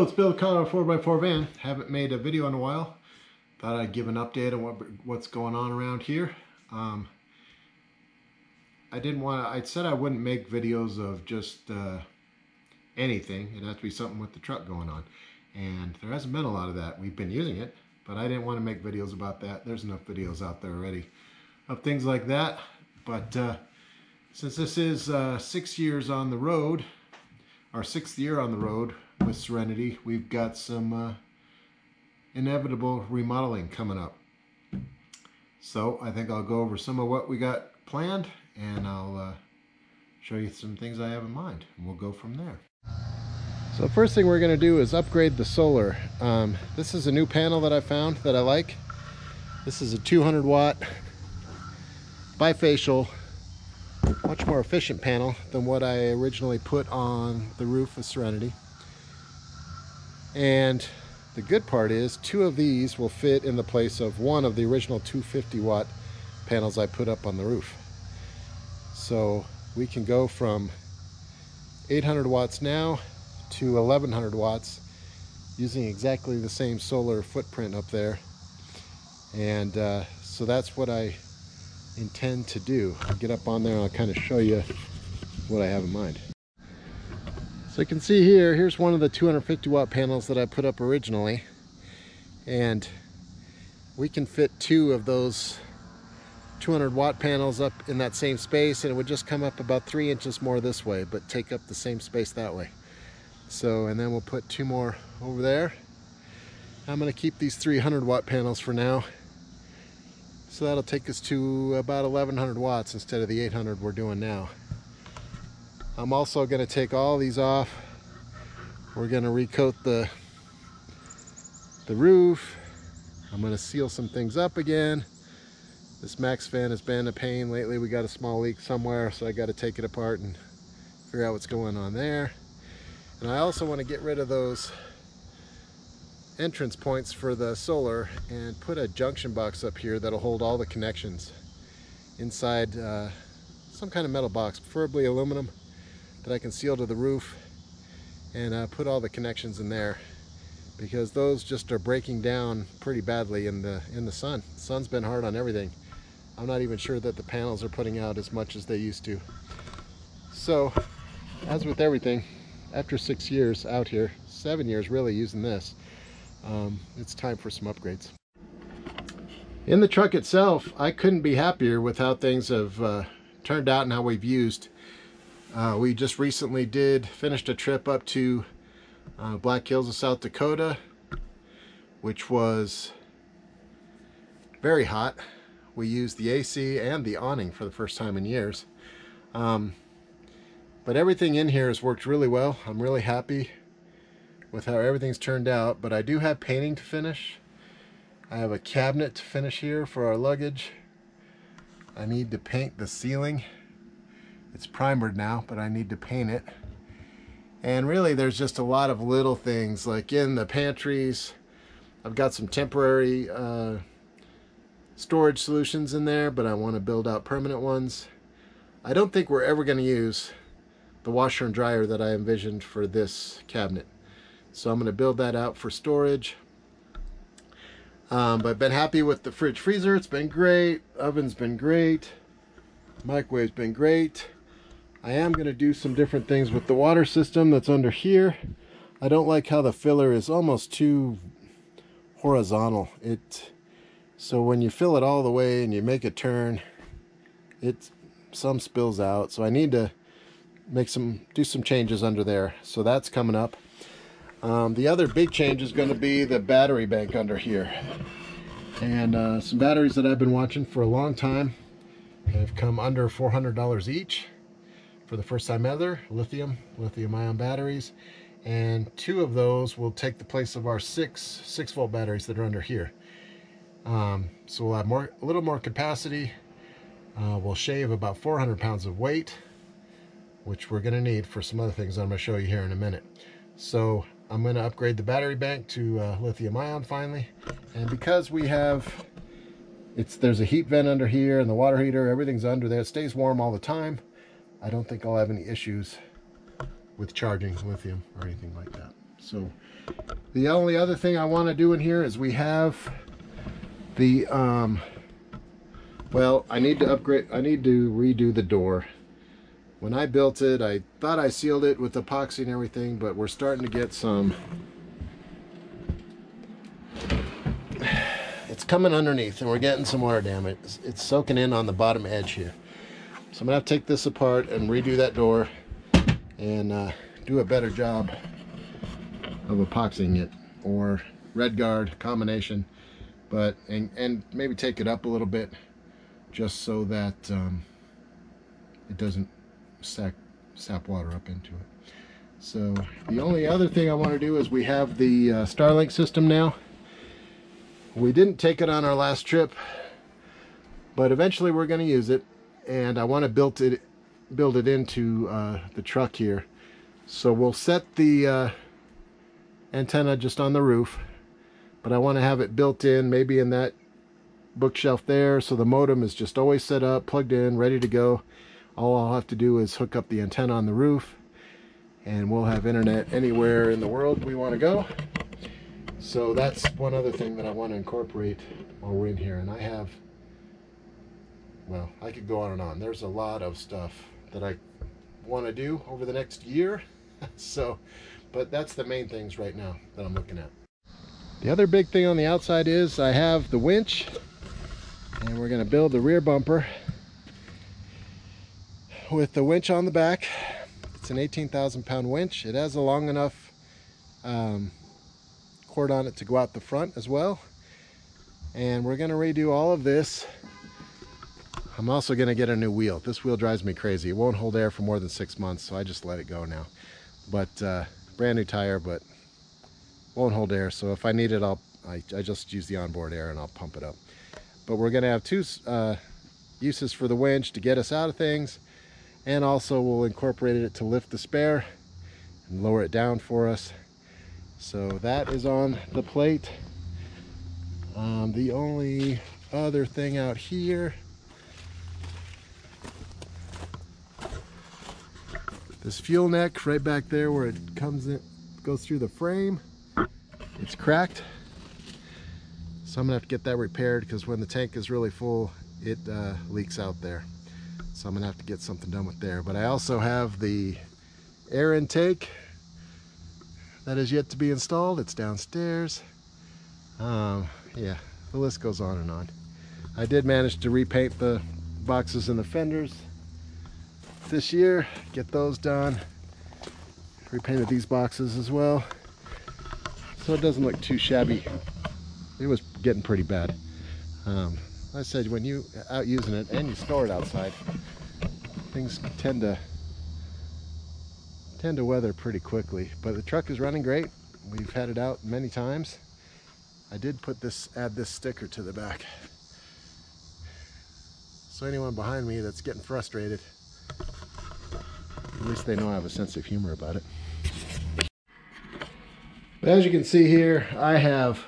It's Bill Colorado 4x4 van. Haven't made a video in a while. Thought I'd give an update on what what's going on around here. Um, I didn't want to, I said I wouldn't make videos of just uh, anything. It has to be something with the truck going on. And there hasn't been a lot of that. We've been using it, but I didn't want to make videos about that. There's enough videos out there already of things like that. But uh, since this is uh, six years on the road, our sixth year on the road with Serenity, we've got some uh, inevitable remodeling coming up. So I think I'll go over some of what we got planned and I'll uh, show you some things I have in mind and we'll go from there. So the first thing we're going to do is upgrade the solar. Um, this is a new panel that I found that I like. This is a 200 watt bifacial much more efficient panel than what I originally put on the roof of Serenity. And the good part is two of these will fit in the place of one of the original 250 watt panels I put up on the roof. So we can go from 800 watts now to 1100 watts using exactly the same solar footprint up there. And uh, so that's what I intend to do. I'll get up on there and I'll kind of show you what I have in mind. So you can see here, here's one of the 250 watt panels that I put up originally. And we can fit two of those 200 watt panels up in that same space and it would just come up about three inches more this way, but take up the same space that way. So, and then we'll put two more over there. I'm gonna keep these 300 watt panels for now so that'll take us to about 1100 watts instead of the 800 we're doing now. I'm also going to take all these off. We're going to recoat the, the roof. I'm going to seal some things up again. This MaxxFan has been a pain lately. We got a small leak somewhere, so I got to take it apart and figure out what's going on there. And I also want to get rid of those entrance points for the solar and put a junction box up here that'll hold all the connections inside uh, some kind of metal box, preferably aluminum, that I can seal to the roof and uh, put all the connections in there because those just are breaking down pretty badly in the in the sun. The sun's been hard on everything. I'm not even sure that the panels are putting out as much as they used to. So, as with everything, after six years out here, seven years really using this, um, it's time for some upgrades. In the truck itself, I couldn't be happier with how things have uh, turned out and how we've used. Uh, we just recently did, finished a trip up to uh, Black Hills of South Dakota, which was very hot. We used the AC and the awning for the first time in years. Um, but everything in here has worked really well. I'm really happy with how everything's turned out, but I do have painting to finish. I have a cabinet to finish here for our luggage. I need to paint the ceiling. It's primered now, but I need to paint it. And really there's just a lot of little things like in the pantries. I've got some temporary uh, storage solutions in there, but I want to build out permanent ones. I don't think we're ever going to use the washer and dryer that I envisioned for this cabinet. So I'm going to build that out for storage. Um, but I've been happy with the fridge freezer. It's been great. Oven's been great. Microwave's been great. I am going to do some different things with the water system that's under here. I don't like how the filler is almost too horizontal. It so when you fill it all the way and you make a turn, it some spills out. So I need to make some do some changes under there. So that's coming up. Um, the other big change is going to be the battery bank under here. And uh, some batteries that I've been watching for a long time have come under $400 each for the first time ever. Lithium, lithium ion batteries. And two of those will take the place of our six, six volt batteries that are under here. Um, so we'll have more, a little more capacity. Uh, we'll shave about 400 pounds of weight, which we're going to need for some other things I'm to show you here in a minute. So I'm going to upgrade the battery bank to uh, lithium ion finally. And because we have, it's there's a heat vent under here and the water heater, everything's under there. It stays warm all the time. I don't think I'll have any issues with charging lithium or anything like that. So The only other thing I want to do in here is we have the, um, well, I need to upgrade, I need to redo the door. When I built it, I thought I sealed it with epoxy and everything, but we're starting to get some, it's coming underneath and we're getting some water damage. It's, it's soaking in on the bottom edge here. So I'm gonna have to take this apart and redo that door and uh, do a better job of epoxying it or RedGard combination but and, and maybe take it up a little bit just so that um, it doesn't sack, sap water up into it. So the only other thing I want to do is we have the uh, Starlink system now. We didn't take it on our last trip, but eventually we're going to use it, and I want to build it build it into uh, the truck here. So we'll set the uh, antenna just on the roof, but I want to have it built in, maybe in that bookshelf there, so the modem is just always set up, plugged in, ready to go. All I'll have to do is hook up the antenna on the roof, and we'll have internet anywhere in the world we want to go. So that's one other thing that I want to incorporate while we're in here. And I have, well, I could go on and on. There's a lot of stuff that I want to do over the next year. so, but that's the main things right now that I'm looking at. The other big thing on the outside is I have the winch and we're going to build the rear bumper with the winch on the back. It's an 18,000 pound winch. It has a long enough um, cord on it to go out the front as well. And we're going to redo all of this I'm also to get a new wheel. This wheel drives me crazy. It won't hold air for more than six months, so I just let it go now. But uh, brand new tire, but won't hold air. So if I need it, I'll I, I just use the onboard air and I'll pump it up. But we're to have two uh, uses for the winch to get us out of things, and also we'll incorporate it to lift the spare and lower it down for us. So that is on the plate. Um, the only other thing out here This fuel neck right back there where it comes in, goes through the frame, it's cracked. So I'm gonna have to get that repaired because when the tank is really full, it uh, leaks out there. So I'm gonna have to get something done with there. But I also have the air intake that is yet to be installed. It's downstairs. Um, yeah, the list goes on and on. I did manage to repaint the boxes and the fenders this year, get those done. Repainted these boxes as well. So it doesn't look too shabby. It was getting pretty bad. Um, I said when you out using it and you store it outside, things tend to tend to weather pretty quickly. But the truck is running great. We've had it out many times. I did put this, add this sticker to the back. So anyone behind me that's getting frustrated, at least they know I have a sense of humor about it. But as you can see here, I have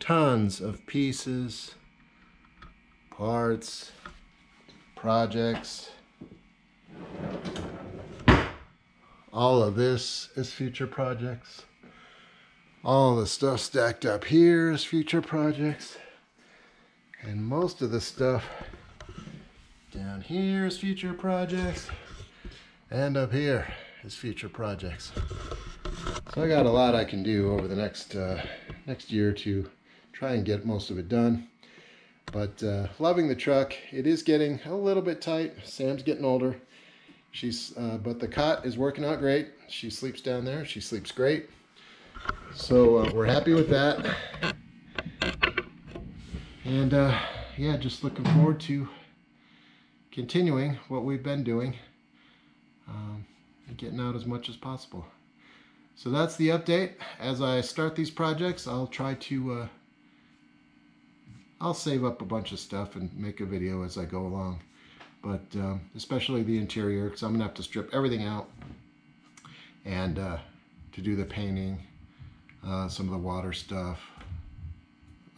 tons of pieces, parts, projects. All of this is future projects. All the stuff stacked up here is future projects. And most of the stuff down here is future projects. And up here is future projects. So I got a lot I can do over the next uh, next year to try and get most of it done. But uh, loving the truck. It is getting a little bit tight. Sam's getting older. She's, uh, but the cot is working out great. She sleeps down there. She sleeps great. So uh, we're happy with that. And uh, yeah, just looking forward to continuing what we've been doing getting out as much as possible. So that's the update. As I start these projects, I'll try to, uh, I'll save up a bunch of stuff and make a video as I go along. But um, especially the interior, because I'm going to have to strip everything out and uh, to do the painting, uh, some of the water stuff,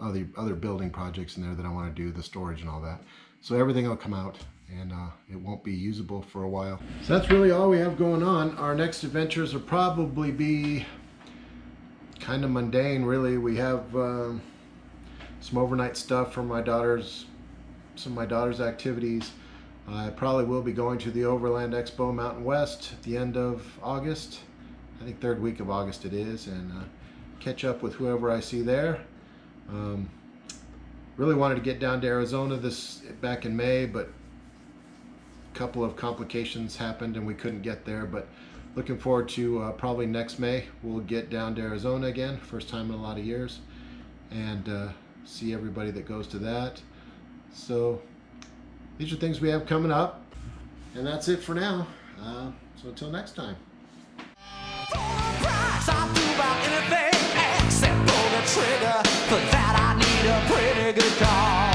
other, other building projects in there that I want to do, the storage and all that. So everything will come out and uh, it won't be usable for a while. So that's really all we have going on. Our next adventures will probably be kind of mundane, really. We have um, some overnight stuff from my daughter's, some of my daughter's activities. I probably will be going to the Overland Expo Mountain West at the end of August. I think third week of August it is, and uh, catch up with whoever I see there. Um, really wanted to get down to Arizona this back in May, but couple of complications happened and we couldn't get there. But looking forward to uh, probably next May we'll get down to Arizona again, first time in a lot of years, and uh, see everybody that goes to that. So these are things we have coming up, and that's it for now. Uh, so until next time. For that I need a pretty good car.